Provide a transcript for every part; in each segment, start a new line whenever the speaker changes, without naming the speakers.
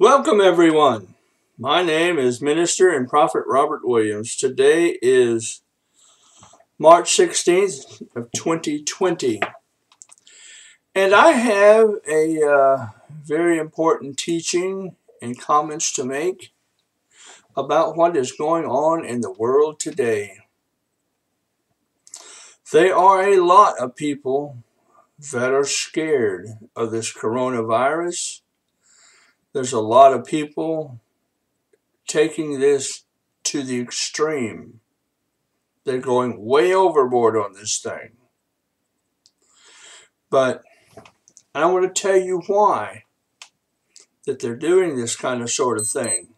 Welcome, everyone. My name is Minister and Prophet Robert Williams. Today is March 16th of 2020. And I have a uh, very important teaching and comments to make about what is going on in the world today. There are a lot of people that are scared of this coronavirus. There's a lot of people taking this to the extreme. They're going way overboard on this thing. But I want to tell you why that they're doing this kind of sort of thing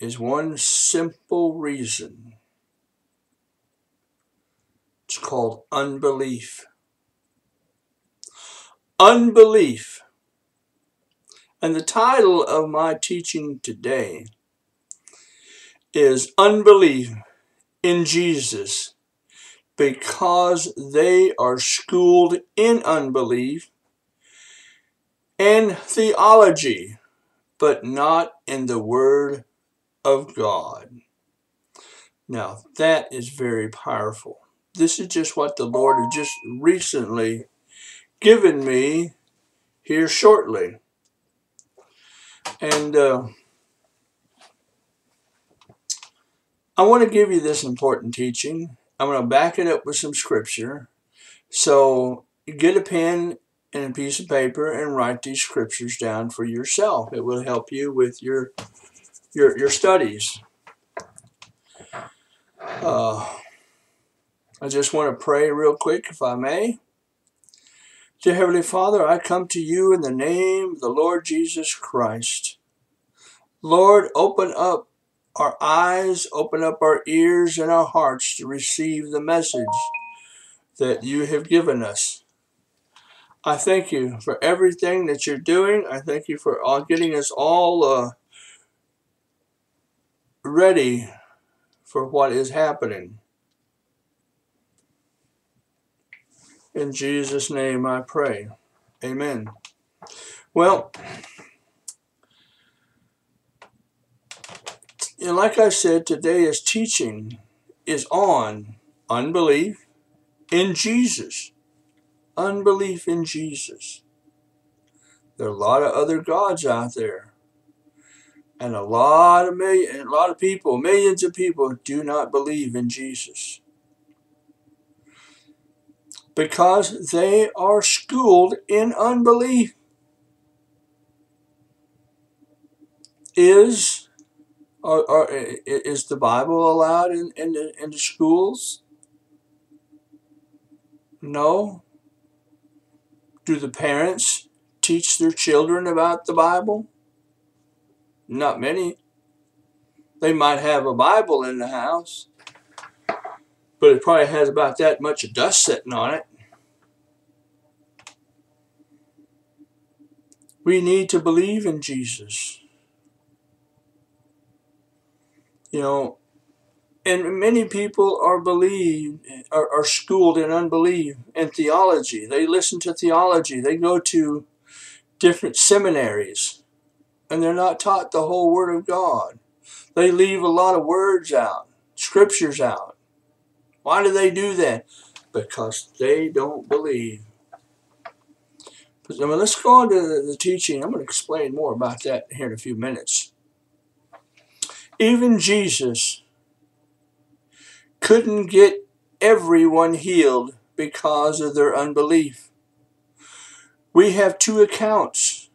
is one simple reason. It's called unbelief. Unbelief. And the title of my teaching today is Unbelief in Jesus because they are schooled in unbelief and theology, but not in the Word of God. Now, that is very powerful. This is just what the Lord has just recently given me here shortly. And uh, I want to give you this important teaching. I'm going to back it up with some scripture. So get a pen and a piece of paper and write these scriptures down for yourself. It will help you with your your, your studies. Uh, I just want to pray real quick, if I may. Dear Heavenly Father, I come to you in the name of the Lord Jesus Christ. Lord, open up our eyes, open up our ears and our hearts to receive the message that you have given us. I thank you for everything that you're doing. I thank you for all getting us all uh, ready for what is happening. In Jesus' name I pray. Amen. Well, and like I said, today's teaching is on unbelief in Jesus. Unbelief in Jesus. There are a lot of other gods out there. And a lot of million, a lot of people, millions of people do not believe in Jesus. Because they are schooled in unbelief. Is or, or is the Bible allowed in, in, the, in the schools? No. Do the parents teach their children about the Bible? Not many. They might have a Bible in the house, but it probably has about that much dust sitting on it. We need to believe in Jesus. You know, and many people are believed are, are schooled in unbelief and theology. They listen to theology. They go to different seminaries, and they're not taught the whole Word of God. They leave a lot of words out, scriptures out. Why do they do that? Because they don't believe. But, I mean, let's go on to the, the teaching. I'm going to explain more about that here in a few minutes. Even Jesus couldn't get everyone healed because of their unbelief. We have two accounts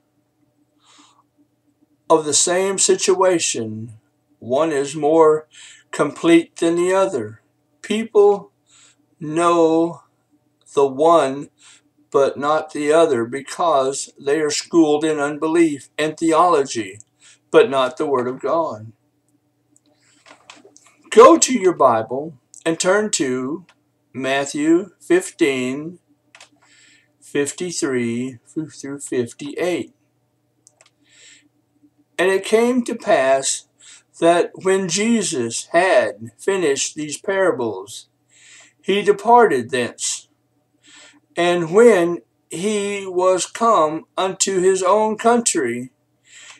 of the same situation. One is more complete than the other. People know the one but not the other because they are schooled in unbelief and theology, but not the Word of God go to your Bible and turn to Matthew 15, 53 through 58. And it came to pass that when Jesus had finished these parables, he departed thence. And when he was come unto his own country,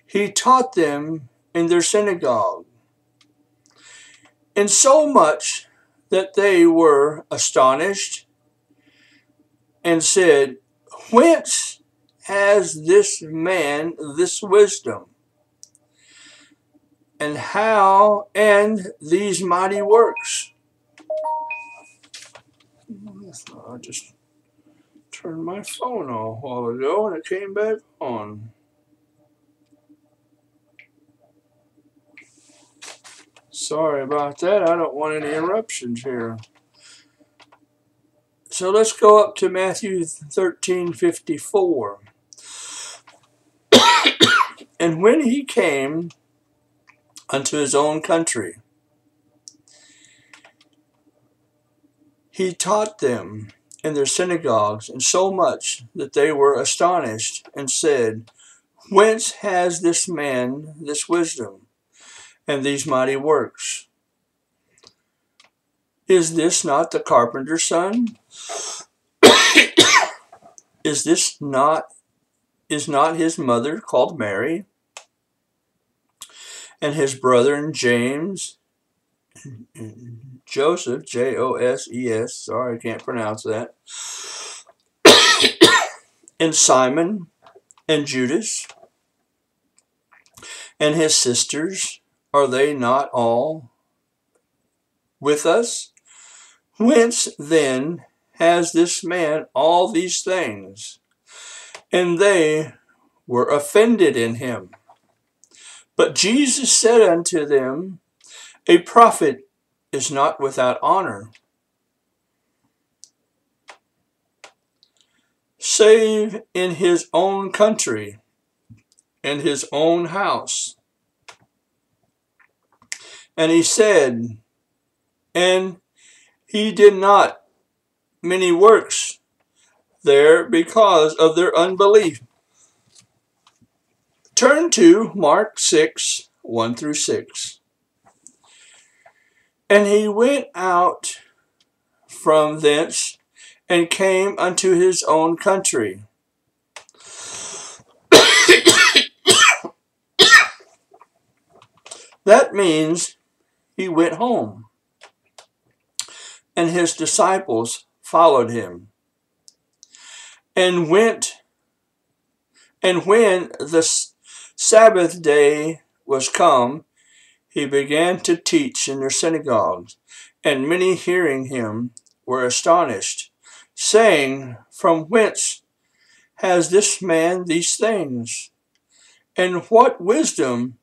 he taught them in their synagogue. And so much that they were astonished and said, Whence has this man this wisdom? And how and these mighty works? I just turned my phone off a while ago and it came back on. Sorry about that. I don't want any interruptions here. So let's go up to Matthew 13:54. and when he came unto his own country, he taught them in their synagogues, and so much that they were astonished, and said, Whence has this man this wisdom and these mighty works? Is this not the carpenter's son? is this not is not his mother called Mary? And his brother and James Joseph, J O S E S, sorry, I can't pronounce that, and Simon and Judas and his sisters, are they not all with us? Whence then has this man all these things? And they were offended in him. But Jesus said unto them, A prophet is not without honor. Save in his own country and his own house. And he said, and he did not many works there because of their unbelief. Turn to Mark 6, 1 through 6. And he went out from thence and came unto his own country. that means he went home, and his disciples followed him. And went, and when the Sabbath day was come, he began to teach in their synagogues, and many hearing him were astonished, saying, From whence has this man these things? And what wisdom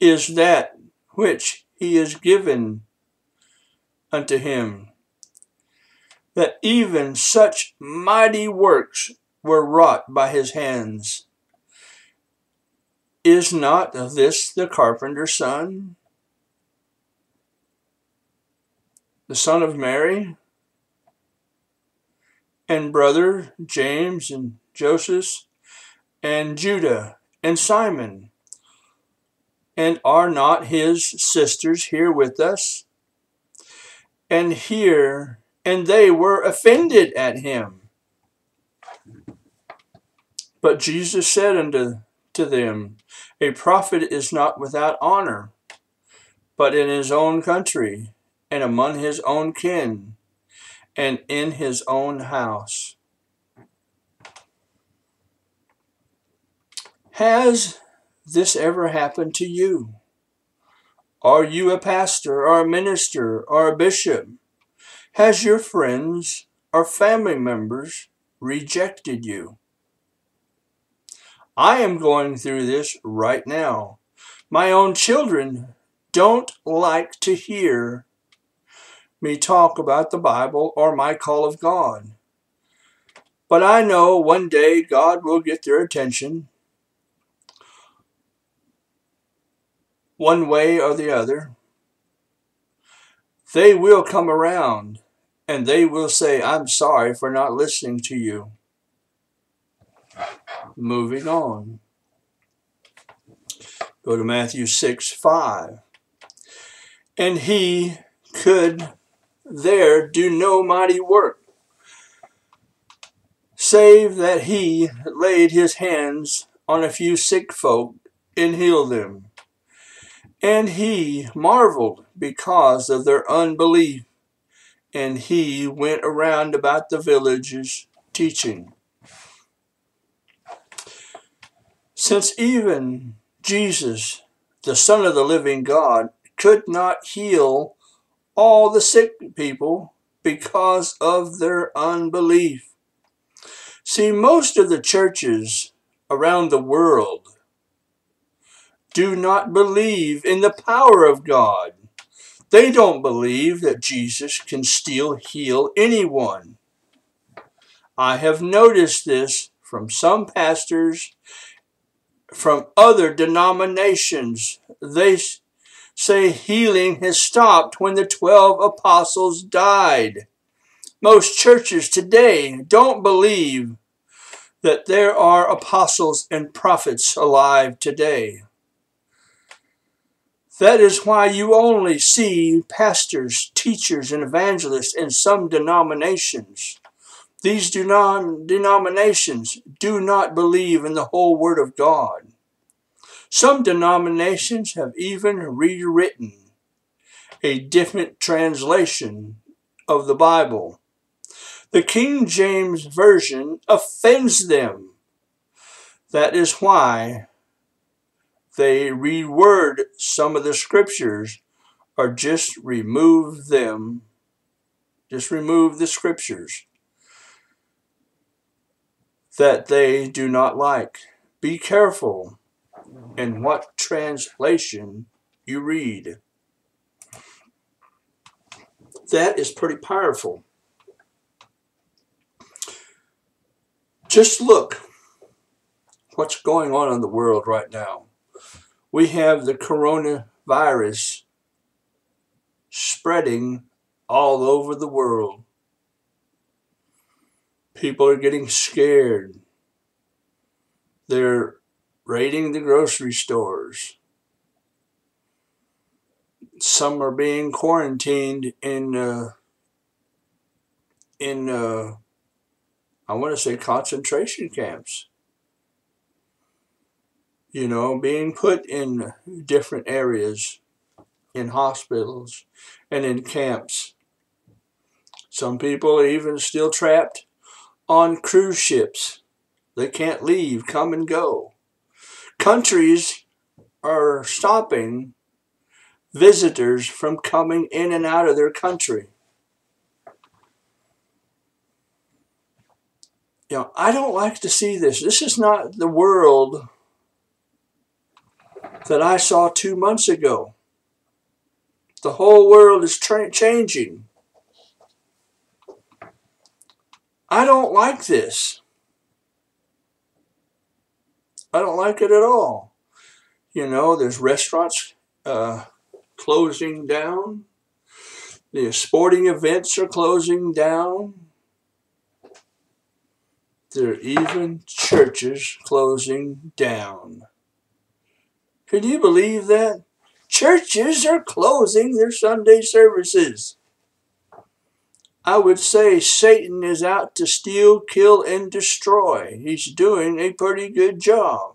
is that which he is given unto him? That even such mighty works were wrought by his hands. Is not this the carpenter's son? The son of Mary? And brother James and Joseph and Judah and Simon? And are not his sisters here with us? And here, and they were offended at him. But Jesus said unto to them, a prophet is not without honor, but in his own country, and among his own kin, and in his own house. Has this ever happened to you? Are you a pastor or a minister or a bishop? Has your friends or family members rejected you? I am going through this right now. My own children don't like to hear me talk about the Bible or my call of God. But I know one day God will get their attention one way or the other. They will come around and they will say, I'm sorry for not listening to you. Moving on. Go to Matthew 6 5. And he could there do no mighty work, save that he laid his hands on a few sick folk and healed them. And he marveled because of their unbelief, and he went around about the villages teaching. Since even Jesus, the Son of the living God, could not heal all the sick people because of their unbelief. See, most of the churches around the world do not believe in the power of God. They don't believe that Jesus can still heal anyone. I have noticed this from some pastors from other denominations. They say healing has stopped when the 12 apostles died. Most churches today don't believe that there are apostles and prophets alive today. That is why you only see pastors, teachers, and evangelists in some denominations. These denom denominations do not believe in the whole Word of God. Some denominations have even rewritten a different translation of the Bible the King James Version offends them. That is why they reword some of the scriptures or just remove them. Just remove the scriptures that they do not like. Be careful in what translation you read. That is pretty powerful. Just look what's going on in the world right now. We have the coronavirus spreading all over the world. People are getting scared. They're raiding the grocery stores. Some are being quarantined in uh, in uh, I want to say concentration camps. You know, being put in different areas, in hospitals and in camps. Some people are even still trapped on cruise ships. They can't leave, come and go. Countries are stopping visitors from coming in and out of their country. you know, I don't like to see this. This is not the world that I saw two months ago. The whole world is changing. I don't like this. I don't like it at all. You know, there's restaurants uh, closing down. The sporting events are closing down. There are even churches closing down. Can you believe that? Churches are closing their Sunday services. I would say Satan is out to steal, kill, and destroy. He's doing a pretty good job.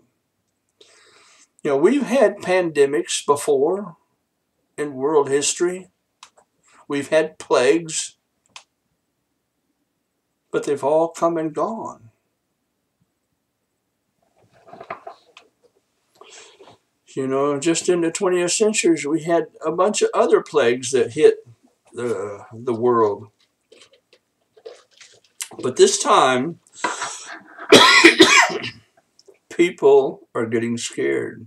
You know, we've had pandemics before in world history. We've had plagues, but they've all come and gone. You know, just in the 20th century, we had a bunch of other plagues that hit the, the world. But this time, people are getting scared.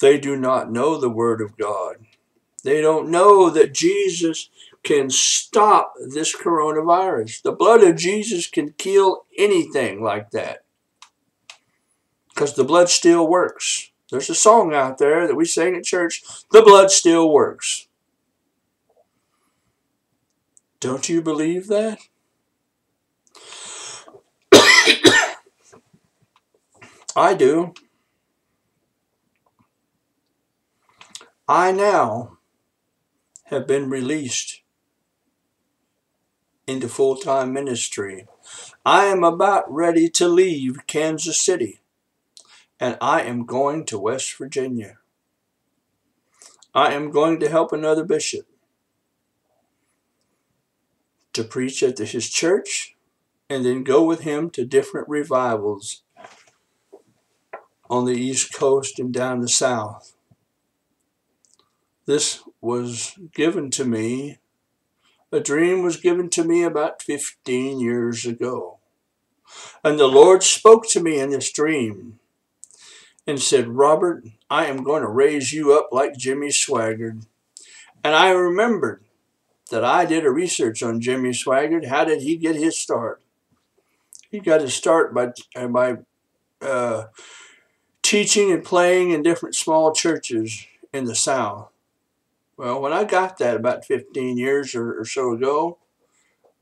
They do not know the Word of God. They don't know that Jesus can stop this coronavirus. The blood of Jesus can kill anything like that. Because the blood still works. There's a song out there that we sing at church, The Blood Still Works. Don't you believe that? I do. I now have been released into full time ministry. I am about ready to leave Kansas City and I am going to West Virginia. I am going to help another bishop to preach at his church and then go with him to different revivals on the East Coast and down the South. This was given to me, a dream was given to me about 15 years ago. And the Lord spoke to me in this dream and said, Robert, I am going to raise you up like Jimmy Swaggart. And I remembered that I did a research on Jimmy Swaggart. How did he get his start? He got his start by, by uh, teaching and playing in different small churches in the South. Well, when I got that about 15 years or, or so ago,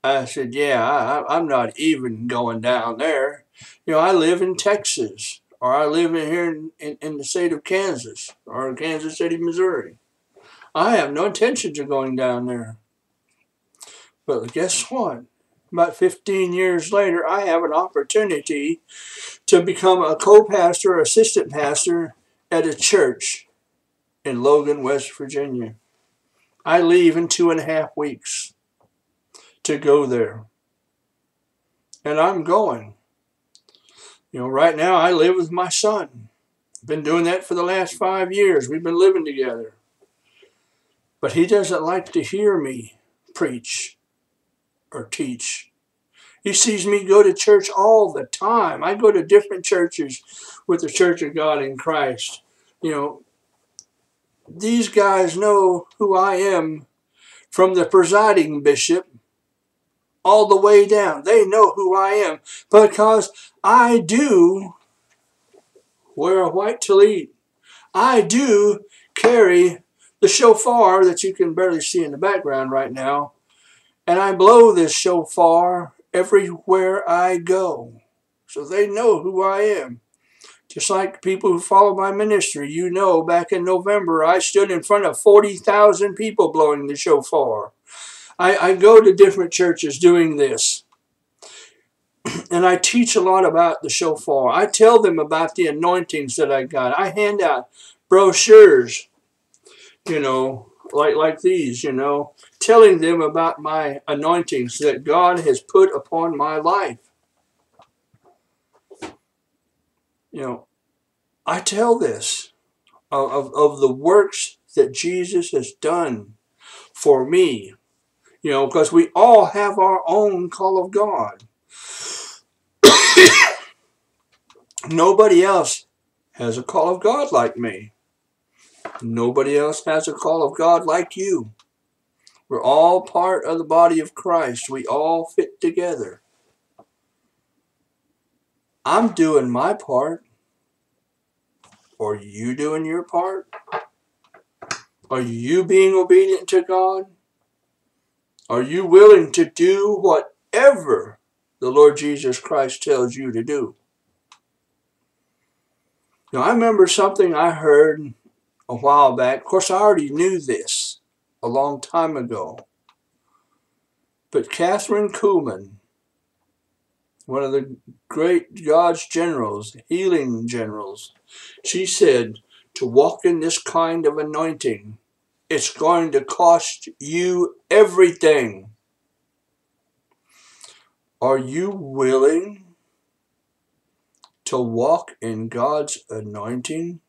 I said, yeah, I, I'm not even going down there. You know, I live in Texas or I live in here in, in, in the state of Kansas or Kansas City, Missouri. I have no intentions of going down there. But guess what? About 15 years later, I have an opportunity to become a co-pastor or assistant pastor at a church in Logan, West Virginia. I leave in two and a half weeks to go there. And I'm going. You know, right now I live with my son. Been doing that for the last five years. We've been living together. But he doesn't like to hear me preach or teach. He sees me go to church all the time. I go to different churches with the Church of God in Christ. You know, these guys know who I am from the presiding bishop all the way down. They know who I am because I do wear a white tallit. I do carry the shofar that you can barely see in the background right now. And I blow this shofar everywhere I go. So they know who I am. Just like people who follow my ministry, you know, back in November, I stood in front of 40,000 people blowing the shofar. I, I go to different churches doing this. And I teach a lot about the shofar. I tell them about the anointings that I got. I hand out brochures, you know, like, like these, you know, telling them about my anointings that God has put upon my life. You know, I tell this of, of, the works that Jesus has done for me you know, because we all have our own call of God. Nobody else has a call of God like me. Nobody else has a call of God like you. We're all part of the body of Christ. We all fit together. I'm doing my part. Are you doing your part? Are you being obedient to God? Are you willing to do whatever the Lord Jesus Christ tells you to do? Now, I remember something I heard a while back. Of course, I already knew this a long time ago. But Kathryn Kuhlman, one of the great God's generals, healing generals, she said, to walk in this kind of anointing, it's going to cost you everything. Are you willing to walk in God's anointing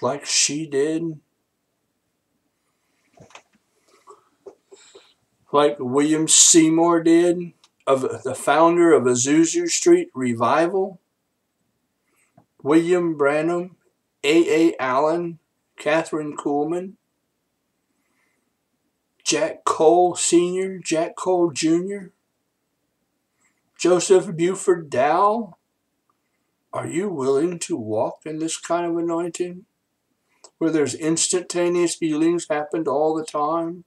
like she did? Like William Seymour did, of the founder of Azusa Street Revival? William Branham, A. A. Allen, Kathryn Kuhlman, Jack Coe Sr., Jack Coe Jr., Joseph Buford Dow. Are you willing to walk in this kind of anointing? Where there's instantaneous healings happened all the time?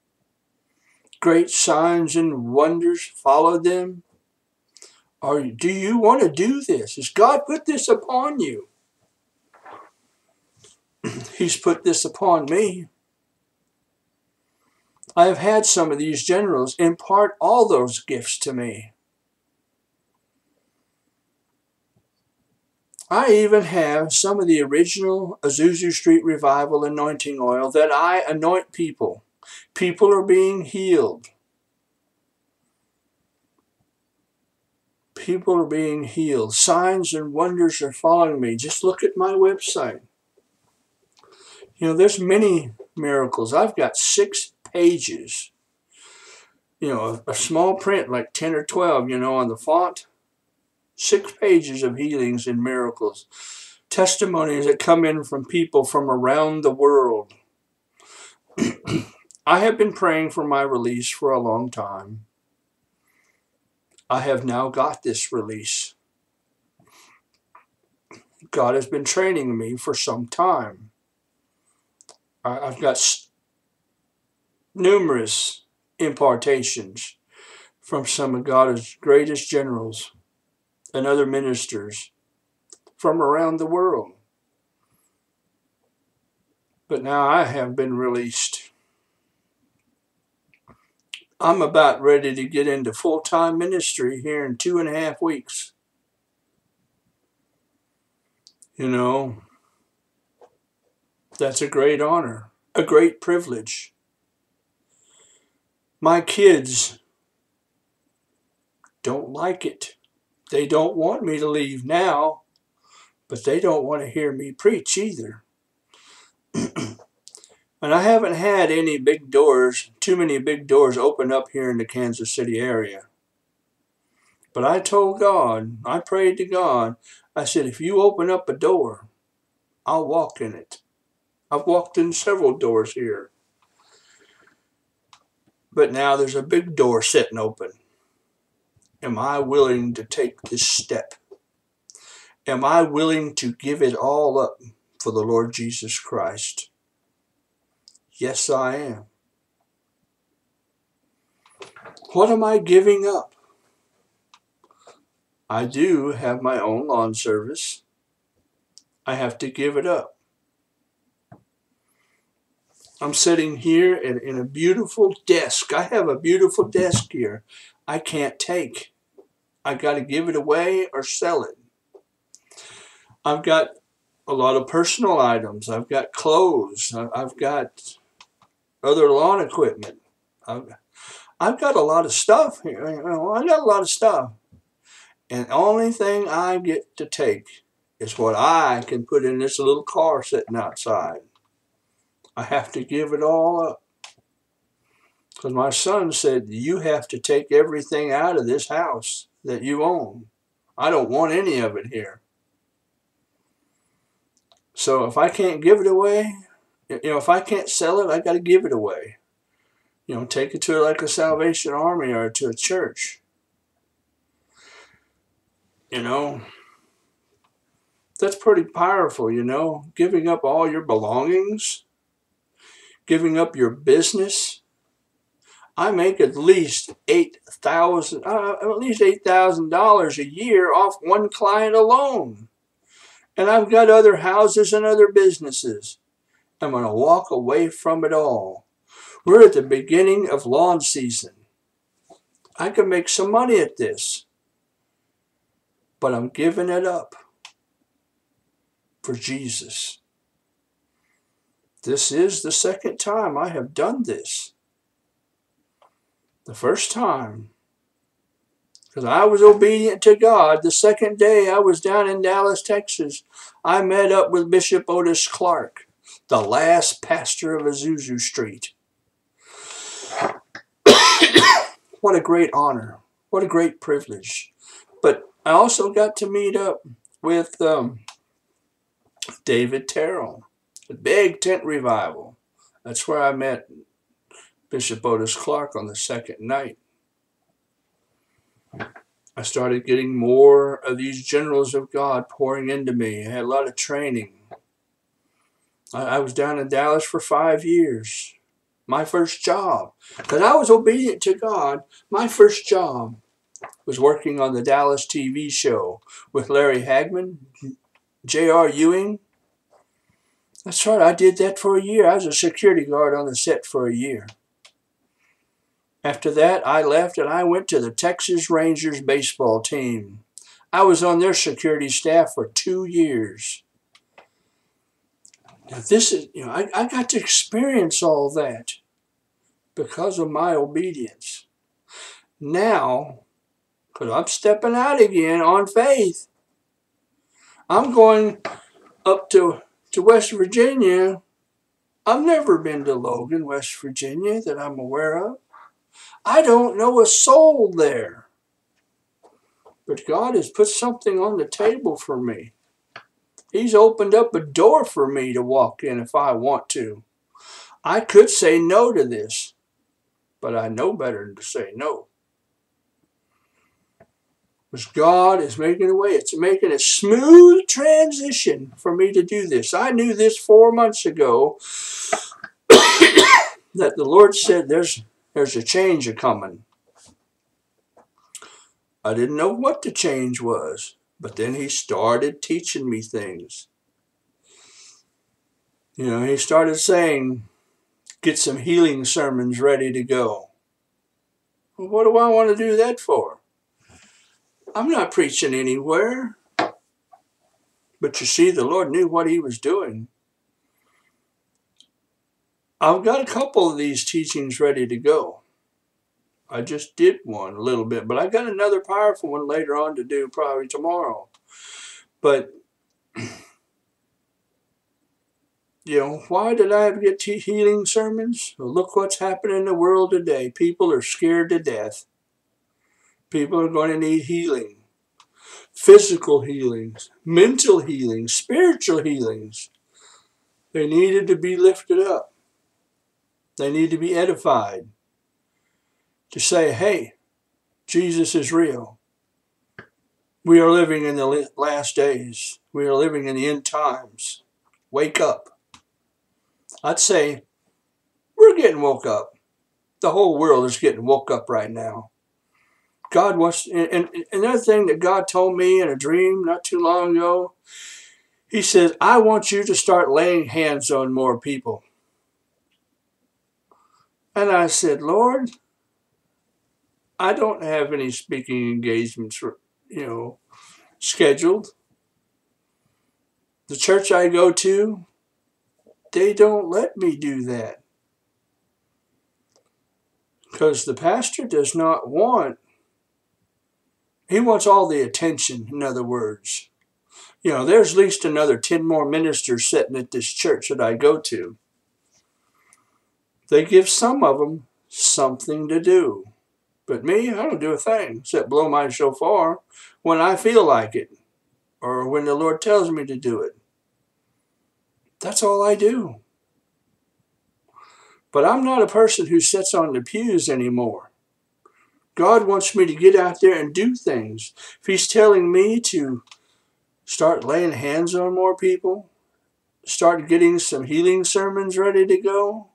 Great signs and wonders follow them? Or do you want to do this? Has God put this upon you? He's put this upon me. I have had some of these generals impart all those gifts to me. I even have some of the original Azusa Street Revival anointing oil that I anoint people. People are being healed. People are being healed. Signs and wonders are following me. Just look at my website. You know, there's many miracles. I've got six pages. You know, a, a small print like 10 or 12, you know, on the font six pages of healings and miracles, testimonies that come in from people from around the world. I have been praying for my release for a long time. I have now got this release. God has been training me for some time. I've got numerous impartations from some of God's greatest generals and other ministers from around the world. But now I have been released. I'm about ready to get into full time ministry here in two and a half weeks. You know, that's a great honor, a great privilege. My kids don't like it. They don't want me to leave now, but they don't want to hear me preach either. and I haven't had any big doors, too many big doors open up here in the Kansas City area. But I told God, I prayed to God, I said, if you open up a door, I'll walk in it. I've walked in several doors here. But now there's a big door sitting open. Am I willing to take this step? Am I willing to give it all up for the Lord Jesus Christ? Yes, I am. What am I giving up? I do have my own lawn service. I have to give it up. I'm sitting here in, in a beautiful desk. I have a beautiful desk here I can't take. I got to give it away or sell it. I've got a lot of personal items. I've got clothes. I've got other lawn equipment. I've, I've got a lot of stuff here. You know, I got a lot of stuff. And the only thing I get to take is what I can put in this little car sitting outside. I have to give it all up. Because my son said, you have to take everything out of this house that you own. I don't want any of it here. So if I can't give it away, you know, if I can't sell it, I got to give it away. You know, take it to like a Salvation Army or to a church. You know, that's pretty powerful, you know, giving up all your belongings, giving up your business, I make at least eight thousand, uh, at least eight thousand dollars a year off one client alone, and I've got other houses and other businesses. I'm going to walk away from it all. We're at the beginning of lawn season. I can make some money at this, but I'm giving it up for Jesus. This is the second time I have done this the first time. Because I was obedient to God. The second day I was down in Dallas, Texas, I met up with Bishop Otis Clark, the last pastor of Azusa Street. what a great honor. What a great privilege. But I also got to meet up with um, David Terrell, the big tent revival. That's where I met Bishop Otis Clark on the second night. I started getting more of these generals of God pouring into me. I had a lot of training. I, was down in Dallas for five years. My first job, because I was obedient to God, my first job was working on the Dallas TV show with Larry Hagman, J.R. Ewing. That's right, I did that for a year. I was a security guard on the set for a year. After that, I left and I went to the Texas Rangers baseball team. I was on their security staff for two years. Now, this is, you know, I, I got to experience all that because of my obedience. Now, because I'm stepping out again on faith, I'm going up to, to West Virginia. I've never been to Logan, West Virginia, that I'm aware of. I don't know a soul there. But God has put something on the table for me. He's opened up a door for me to walk in if I want to. I could say no to this, but I know better than to say no. Because God is making a way. It's making a smooth transition for me to do this. I knew this four months ago that the Lord said there's there's a change a coming. I didn't know what the change was, but then he started teaching me things. You know, he started saying, get some healing sermons ready to go. Well, what do I want to do that for? I'm not preaching anywhere. But you see, the Lord knew what he was doing. I've got a couple of these teachings ready to go. I just did one a little bit, but I got another powerful one later on to do probably tomorrow. But you know, why did I get healing sermons? Well, look what's happening in the world today. People are scared to death. People are going to need healing. Physical healings, mental healings, spiritual healings. They needed to be lifted up. They need to be edified to say, hey, Jesus is real. We are living in the last days. We are living in the end times. Wake up. I'd say we're getting woke up. The whole world is getting woke up right now. God wants, and, and another thing that God told me in a dream not too long ago, He says, I want you to start laying hands on more people. And I said, Lord, I don't have any speaking engagements, you know, scheduled. The church I go to, they don't let me do that. Because the pastor does not want, he wants all the attention, in other words. You know, there's at least another 10 more ministers sitting at this church that I go to. They give some of them something to do. But me, I don't do a thing except blow my shofar when I feel like it or when the Lord tells me to do it. That's all I do. But I'm not a person who sits on the pews anymore. God wants me to get out there and do things. If He's telling me to start laying hands on more people, start getting some healing sermons ready to go,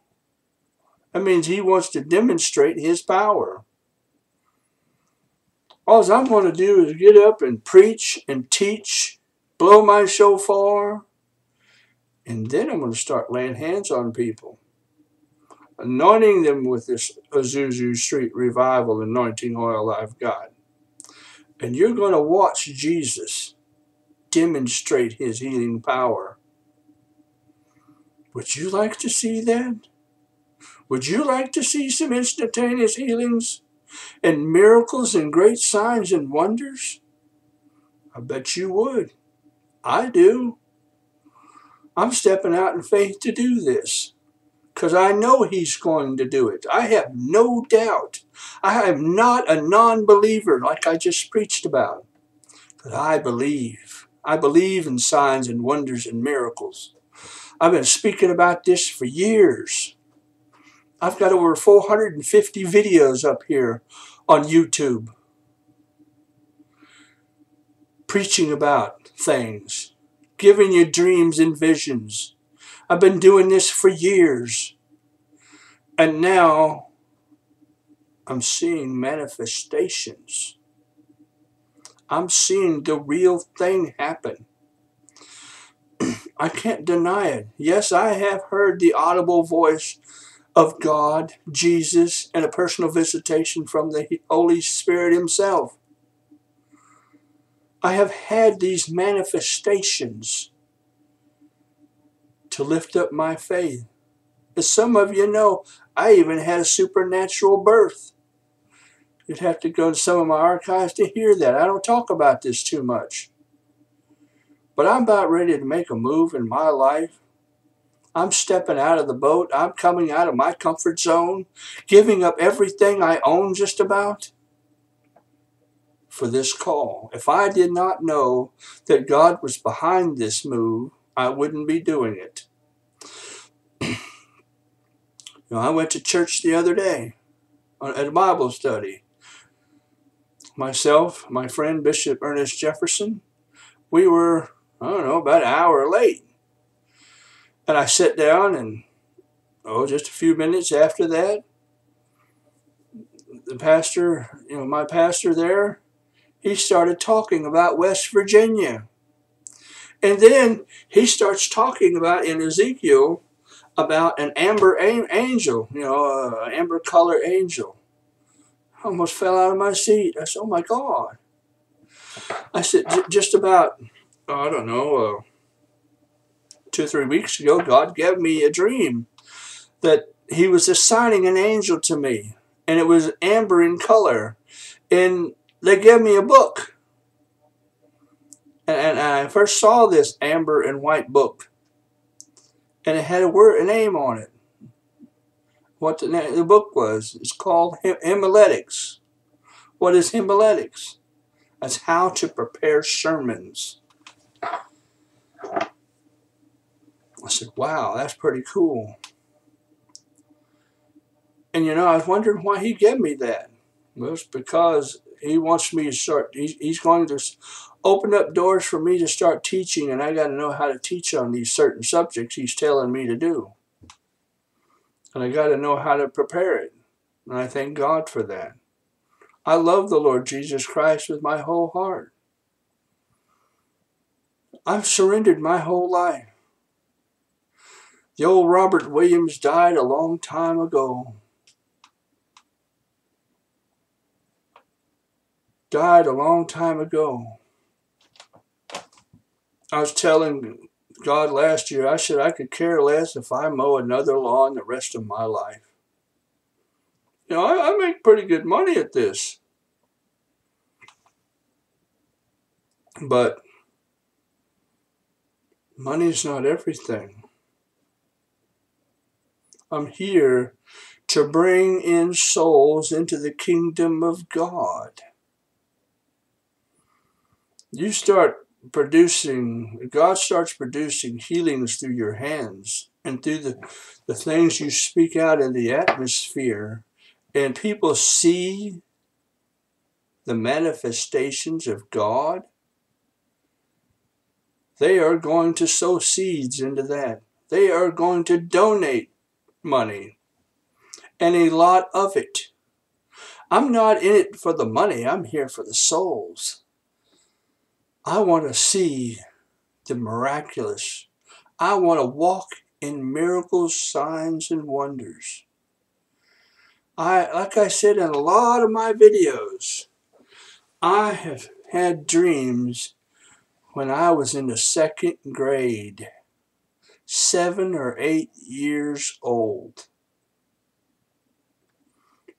that means He wants to demonstrate His power. All I'm going to do is get up and preach and teach, blow my shofar, and then I'm going to start laying hands on people, anointing them with this Azusa Street revival anointing oil I've got. And you're going to watch Jesus demonstrate his healing power. Would you like to see that? Would you like to see some instantaneous healings? And miracles and great signs and wonders? I bet you would. I do. I'm stepping out in faith to do this because I know He's going to do it. I have no doubt. I am not a non believer like I just preached about, but I believe. I believe in signs and wonders and miracles. I've been speaking about this for years. I've got over 450 videos up here on YouTube preaching about things, giving you dreams and visions. I've been doing this for years. And now I'm seeing manifestations. I'm seeing the real thing happen. I can't deny it. Yes, I have heard the audible voice of God, Jesus, and a personal visitation from the Holy Spirit Himself. I have had these manifestations to lift up my faith. As some of you know, I even had a supernatural birth. You'd have to go to some of my archives to hear that. I don't talk about this too much. But I'm about ready to make a move in my life. I'm stepping out of the boat. I'm coming out of my comfort zone, giving up everything I own just about for this call. If I did not know that God was behind this move, I wouldn't be doing it. you know, I went to church the other day at a Bible study. Myself, my friend Bishop Ernest Jefferson, we were, I don't know, about an hour late. And I sat down and, oh, just a few minutes after that, the pastor, you know, my pastor there, he started talking about West Virginia. And then he starts talking about in Ezekiel about an amber angel, you know, an amber color angel. I almost fell out of my seat. I said, oh my God. I said, just about, I don't know, uh, two or three weeks ago, God gave me a dream that he was assigning an angel to me. And it was amber in color. And they gave me a book. And, I first saw this amber and white book. And it had a word, a name on it. What the, the book was. It's called Homiletics. What is Homiletics? That's how to prepare sermons. I said, wow, that's pretty cool. And you know, I was wondering why he gave me that. Well, it's because he wants me to start, he's, he's going to open up doors for me to start teaching, and I got to know how to teach on these certain subjects he's telling me to do. And I got to know how to prepare it. And I thank God for that. I love the Lord Jesus Christ with my whole heart. I've surrendered my whole life. The old Robert Williams died a long time ago. died a long time ago. I was telling God last year, I said I could care less if I mow another lawn the rest of my life. You know, I, I make pretty good money at this. But money's not everything. I'm here to bring in souls into the kingdom of God you start producing, God starts producing healings through your hands and through the, the things you speak out in the atmosphere, and people see the manifestations of God, they are going to sow seeds into that. They are going to donate money and a lot of it. I'm not in it for the money, I'm here for the souls. I want to see the miraculous. I want to walk in miracles, signs, and wonders. I, like I said in a lot of my videos, I have had dreams when I was in the second grade, seven or eight years old,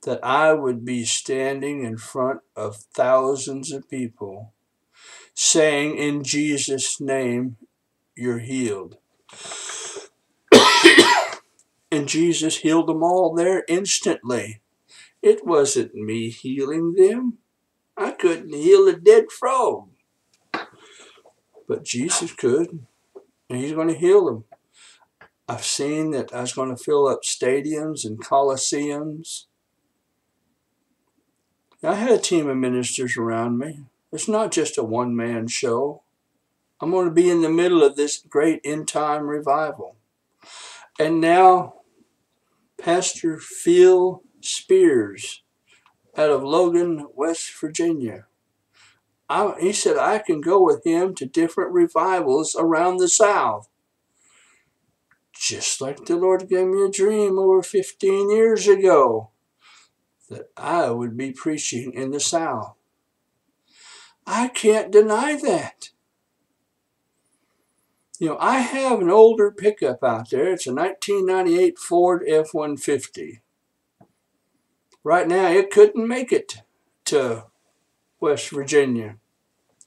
that I would be standing in front of thousands of people saying, In Jesus' name, you're healed. and Jesus healed them all there instantly. It wasn't me healing them. I couldn't heal a dead frog. But Jesus could, and He's going to heal them. I've seen that I was going to fill up stadiums and coliseums. I had a team of ministers around me. It's not just a one man show. I'm going to be in the middle of this great end time revival. And now, Pastor Phil Spears out of Logan, West Virginia. I, he said I can go with him to different revivals around the South. Just like the Lord gave me a dream over 15 years ago that I would be preaching in the South. I can't deny that. You know, I have an older pickup out there. It's a 1998 Ford F-150. Right now, it couldn't make it to West Virginia.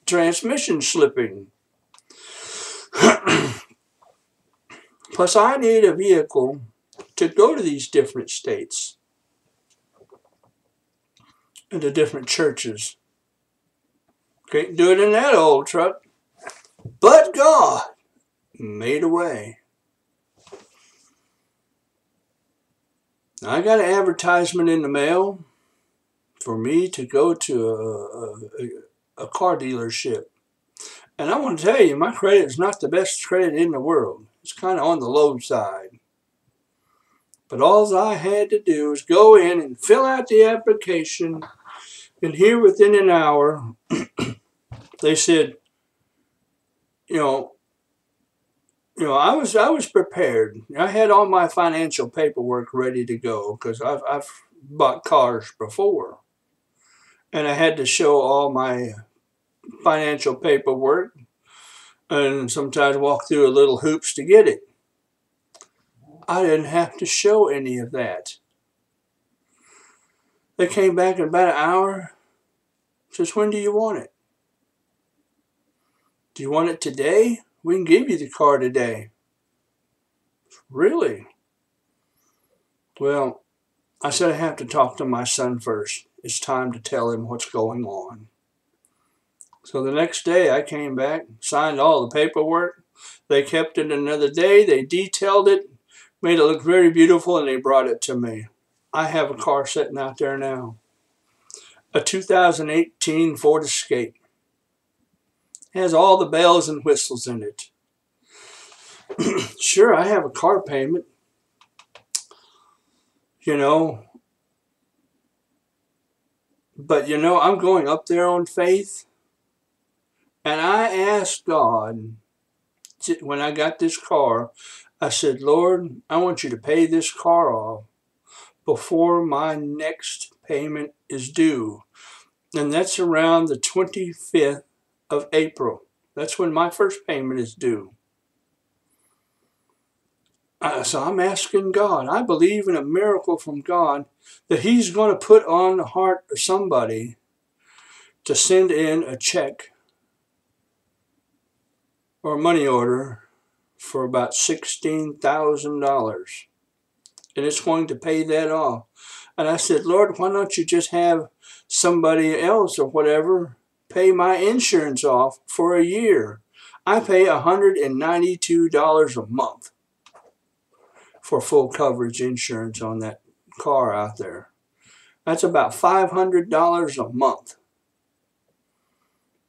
Transmission slipping. Plus, I need a vehicle to go to these different states and to different churches. Can't do it in that old truck. But God made a way. I got an advertisement in the mail for me to go to a, a, a car dealership. And I want to tell you, my credit is not the best credit in the world. It's kind of on the low side. But all I had to do was go in and fill out the application. And here within an hour, they said, you know, you know, I was I was prepared. I had all my financial paperwork ready to go because I've I've bought cars before, and I had to show all my financial paperwork, and sometimes walk through a little hoops to get it. I didn't have to show any of that. They came back in about an hour. Says, when do you want it? Do you want it today? We can give you the car today. Really? Well, I said I have to talk to my son first. It's time to tell him what's going on. So the next day I came back, signed all the paperwork. They kept it another day. They detailed it, made it look very beautiful, and they brought it to me. I have a car sitting out there now. A 2018 Ford Escape. It has all the bells and whistles in it. sure, I have a car payment. You know, but you know, I'm going up there on faith. And I asked God, when I got this car, I said, Lord, I want you to pay this car off before my next payment is due. And that's around the 25th of April. That's when my first payment is due. Uh, so I'm asking God. I believe in a miracle from God that He's going to put on the heart of somebody to send in a check or money order for about $16,000. And it's going to pay that off. And I said, Lord, why don't you just have somebody else or whatever pay my insurance off for a year. I pay $192 a month for full coverage insurance on that car out there. That's about $500 a month.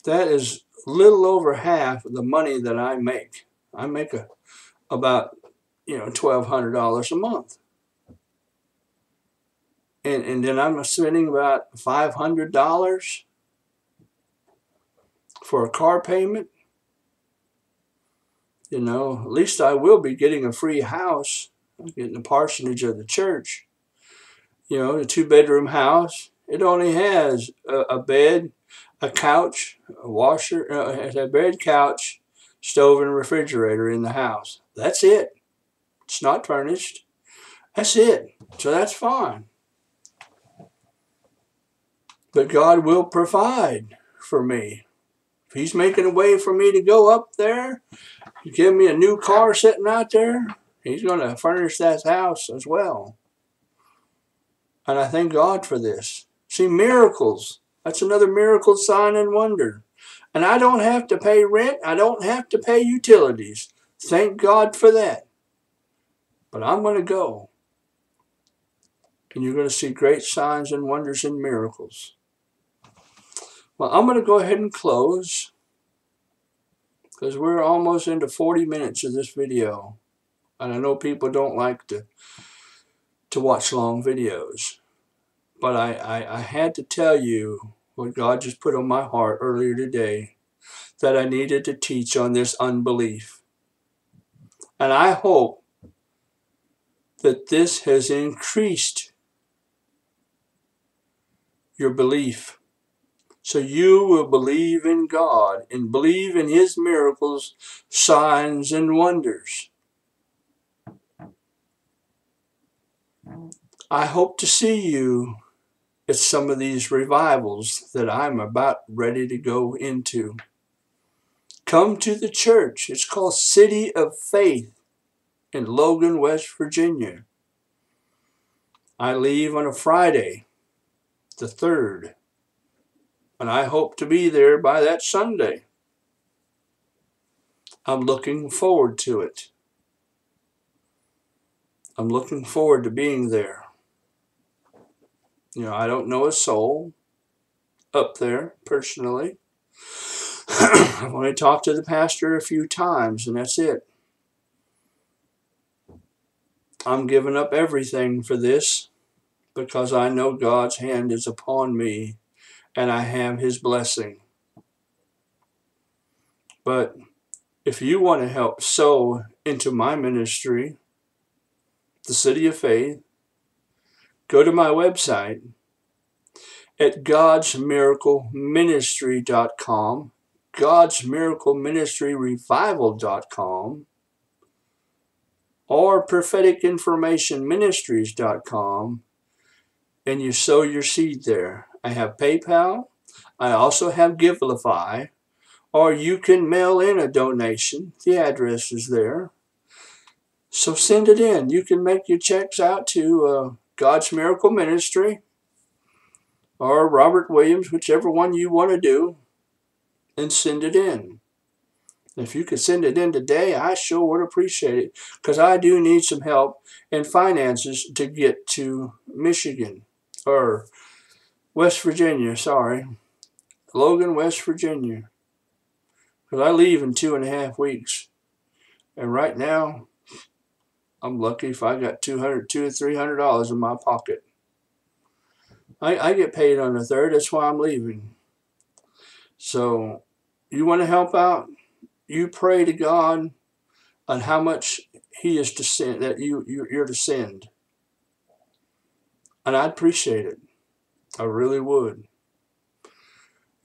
That is little over half of the money that I make. I make a, about, you know, $1,200 a month. And, and then I'm spending about $500 for a car payment. You know, at least I will be getting a free house, getting the parsonage of the church. You know, a two-bedroom house. It only has a, a, bed, a couch, a washer, uh, a bed, couch, stove, and refrigerator in the house. That's it. It's not furnished. That's it. So that's fine. But God will provide for me. If he's making a way for me to go up there, give me a new car sitting out there, he's going to furnish that house as well. And I thank God for this. See, miracles. That's another miracle sign and wonder. And I don't have to pay rent. I don't have to pay utilities. Thank God for that. But I'm going to go. And you're going to see great signs and wonders and miracles. Well, I'm going to go ahead and close because we're almost into 40 minutes of this video. And I know people don't like to to watch long videos. But I, I, I had to tell you what God just put on my heart earlier today that I needed to teach on this unbelief. And I hope that this has increased your belief. So you will believe in God and believe in His miracles, signs, and wonders. I hope to see you at some of these revivals that I'm about ready to go into. Come to the church. It's called City of Faith in Logan, West Virginia. I leave on a Friday, the 3rd, and I hope to be there by that Sunday. I'm looking forward to it. I'm looking forward to being there. You know, I don't know a soul up there personally. I've only talked to the pastor a few times, and that's it. I'm giving up everything for this because I know God's hand is upon me and I have His blessing. But if you want to help sow into my ministry, the City of Faith, go to my website at godsmiracleministry.com, godsmiracleministryrevival.com, or propheticinformationministries.com, and you sow your seed there. I have PayPal. I also have Givelify, or you can mail in a donation. The address is there. So send it in. You can make your checks out to uh, God's Miracle Ministry or Robert Williams, whichever one you want to do, and send it in. If you could send it in today, I sure would appreciate it because I do need some help and finances to get to Michigan or West Virginia, sorry. Logan, West Virginia. Because I leave in two and a half weeks. And right now, I'm lucky if I got 200 two or three hundred dollars in my pocket. I, I get paid on the third, that's why I'm leaving. So you want to help out? You pray to God on how much He is to send that you, you you're to send. And I'd appreciate it. I really would.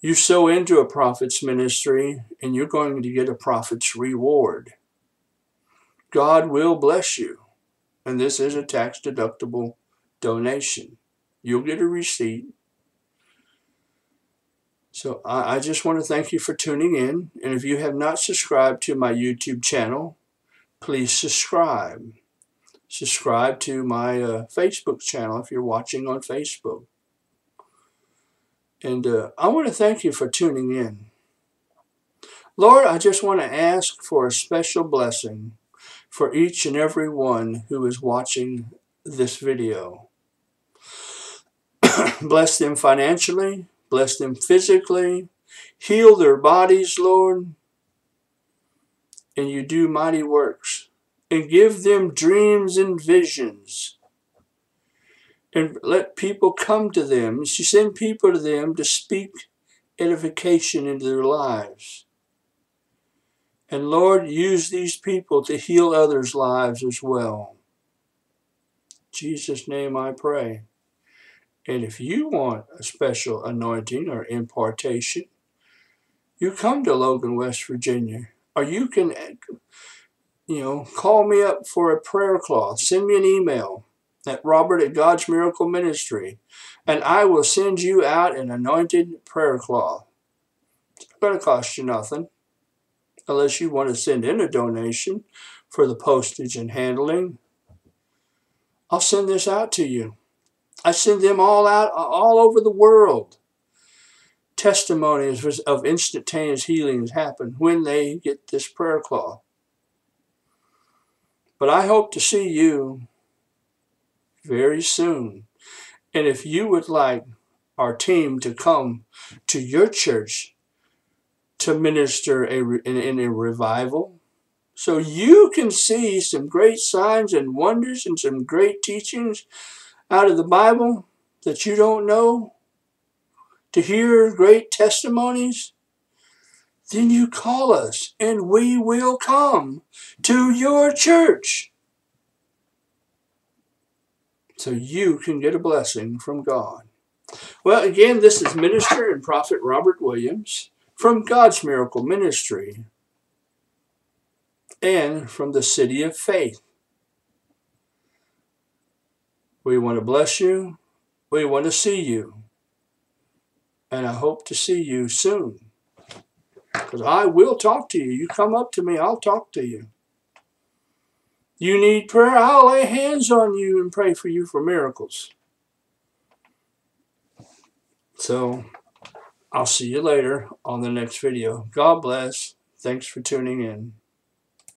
You sow into a prophet's ministry and you're going to get a prophet's reward. God will bless you. And this is a tax deductible donation. You'll get a receipt. So I, I, just want to thank you for tuning in. And if you have not subscribed to my YouTube channel, please subscribe. Subscribe to my uh, Facebook channel if you're watching on Facebook. And uh, I want to thank you for tuning in. Lord, I just want to ask for a special blessing for each and every one who is watching this video. bless them financially, bless them physically, heal their bodies, Lord, and you do mighty works, and give them dreams and visions. And let people come to them. You send people to them to speak edification into their lives. And Lord, use these people to heal others' lives as well. In Jesus' name I pray. And if you want a special anointing or impartation, you come to Logan, West Virginia. Or you can, you know, call me up for a prayer cloth. Send me an email at Robert at God's Miracle Ministry. And I will send you out an anointed prayer cloth. It's going to cost you nothing unless you want to send in a donation for the postage and handling. I'll send this out to you. I send them all out all over the world. Testimonies of instantaneous healings happen when they get this prayer cloth. But I hope to see you very soon. And if you would like our team to come to your church to minister a, in, in a revival. So you can see some great signs and wonders and some great teachings out of the Bible that you don't know, to hear great testimonies, then you call us and we will come to your church. so you can get a blessing from God. Well, again, this is Minister and Prophet Robert Williams from God's Miracle Ministry and from the City of Faith. We want to bless you. We want to see you. And I hope to see you soon. Because I will talk to you. You come up to me, I'll talk to you. You need prayer, I'll lay hands on you and pray for you for miracles. So, I'll see you later on the next video. God bless. Thanks for tuning in.